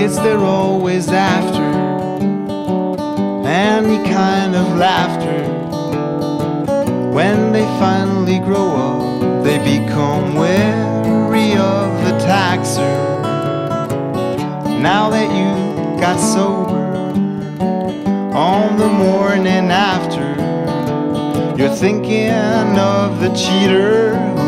kids they're always after any kind of laughter. When they finally grow up, they become weary of the taxer. Now that you got sober on the morning after, you're thinking of the cheater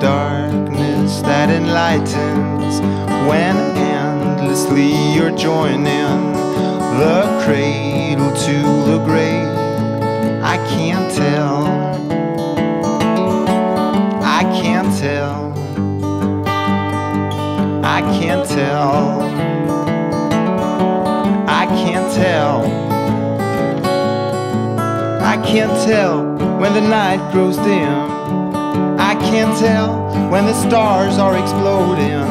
darkness that enlightens when endlessly you're joining the cradle to the grave. I can't tell. I can't tell. I can't tell. I can't tell. I can't tell when the night grows dim. I can't tell when the stars are exploding.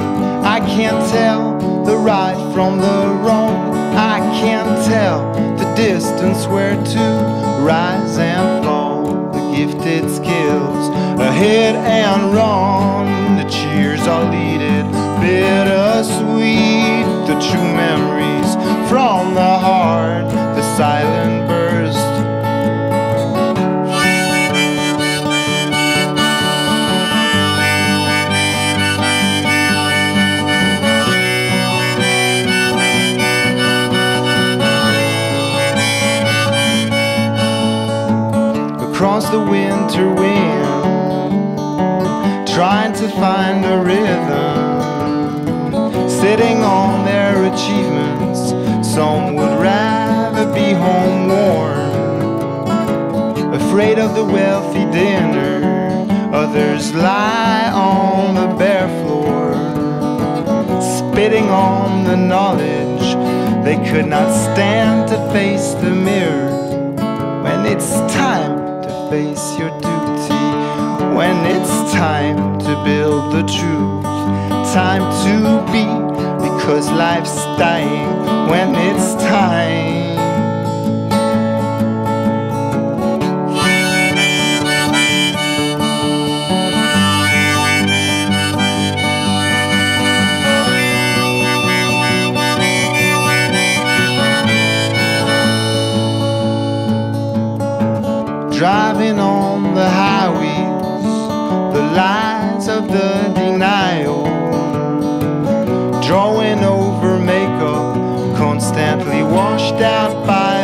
I can't tell the right from the wrong. I can't tell the distance where to rise and fall. The gifted skills ahead and run. The winter wind, trying to find a rhythm, sitting on their achievements. Some would rather be home warm, afraid of the wealthy dinner. Others lie on the bare floor, spitting on the knowledge they could not stand to face the mirror when it's time face your duty, when it's time to build the truth, time to be, because life's dying when it's time. Driving on the highways, the lines of the denial, drawing over makeup, constantly washed out by